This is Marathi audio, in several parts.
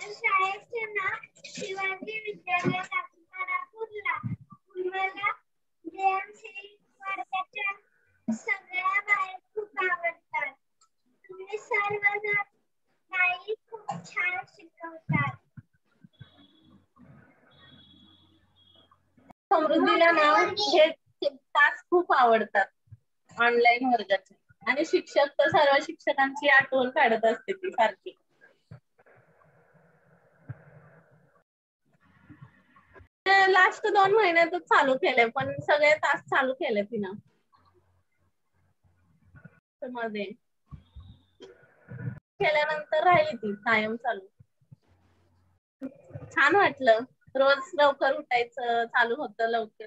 माझं शाळेचं शिवाजी विद्यालय नागपुरला मला जेएमसी वर्गाच्या सगळ्या बाया खूप आवडतात. तुम्ही सर्वजण नाही खूप छान शिकवतात. समृद्धीला नाव हे तास खूप आवडतात ऑनलाईन वर्गाचे. आणि शिक्षक तर सर्व शिक्षकांची आठवण काढत असते ती सारखी. लास्ट दोन महिन्यातच चालू केले पण सगळे तास चालू केले तिनं. मध्ये. केल्यानंतर राहिली ती कायम चालू. छान वाटलं. रोज लवकर उठायचं चालू होतं लवकर.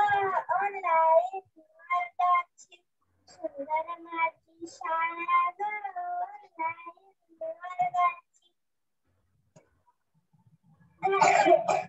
Thank you.